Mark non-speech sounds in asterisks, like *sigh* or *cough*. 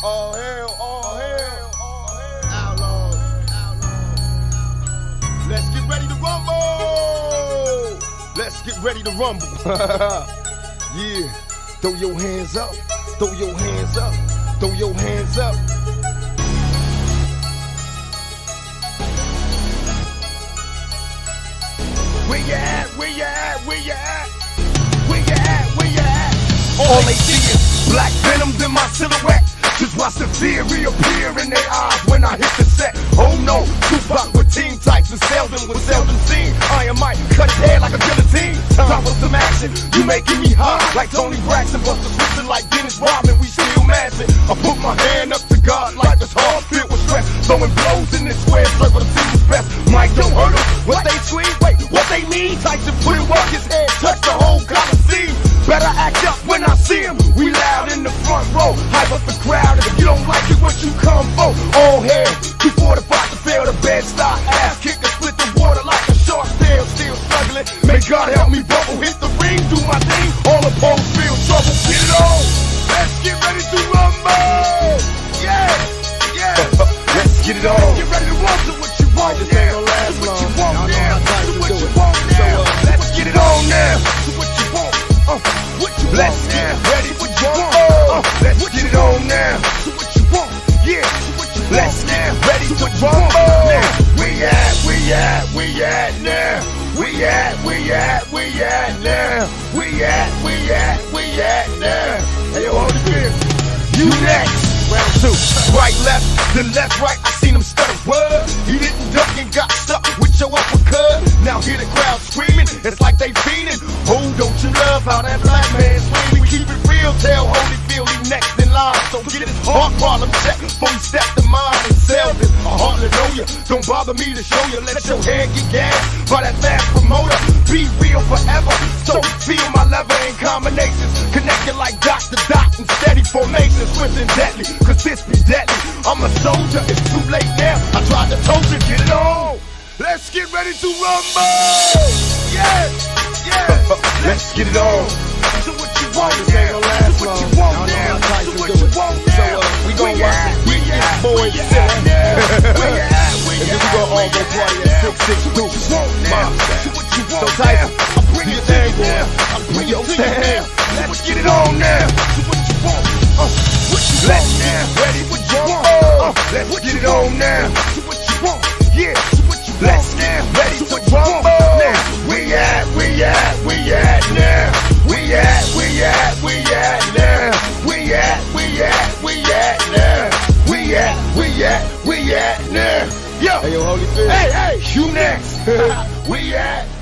All hell, all hell, all hell. Outlaws, outlaws. Let's get ready to rumble. Let's get ready to rumble. *laughs* yeah. Throw your hands up. Throw your hands up. Throw your hands up. Where you at? Where you at? Where you at? Where you at? Where you at? All they see is black venom in my silhouette. Just watch the fear reappear in their eyes when I hit the set. Oh no, Tupac with team types and seldom was seldom seen. I am Mike, cut head like a guillotine. Time for some action, you making me hot like Toni Braxton, bust switcher like Dennis Rodman. We still mashing. I put my hand up to God like this hard, filled with stress. Throwing blows in this square circle to see who's best. Mike don't hurt 'em. What they scream? Wait, what they mean? Tyson put in work, his head touch the whole coliseum. Better act up when I see him. We loud in the front row, hype up the crowd. Still. May God help me bubble. Hit the ring, do my thing. All opposed feel trouble. Get it on. Let's get ready to rumble. Yeah, yeah. Let's get it on. Get ready to rumble. Do what you want. This last do what you want now. Do what you want So, now. Let's get it on now. Do what you want. Uh, what you let's want get now. ready. What you want. Uh, let's get it on now. Do what you want. Yeah. Do what you let's get ready to rumble. Now. We at, we at, we at now. We at, we at, we at now. We at, we at, we at now. Hey, yo, hold it You next. Round two. Right, left, then left, right. I seen him stutter. What? He didn't duck and got stuck with your uppercut. Now hear the crowd screaming. It's like they fiending. Oh, don't you love how that black man swing? We keep it real. Tell Holyfield bother me to show you. Let your head get gassed by that fast promoter. Be real forever. So feel my lever in combinations. Connected like dot to dot in steady formation. Swift and deadly. Cause this be deadly. I'm a soldier. It's too late now. I tried to toast it. Get it on. Let's get ready to rumble. Yeah. Yeah. *laughs* Let's get it on. Do what you want This ain't. You want now. Do what you want So, Tyson, now. I bring do it your thing, boy. now. I bring Do it your you thing. Let's get it on now. Do what you want. Uh, what you let's get ready. What you want? Uh, let's get it on now. Hey, yo, Holyfield. Hey, hey, you next. *laughs* Where you at?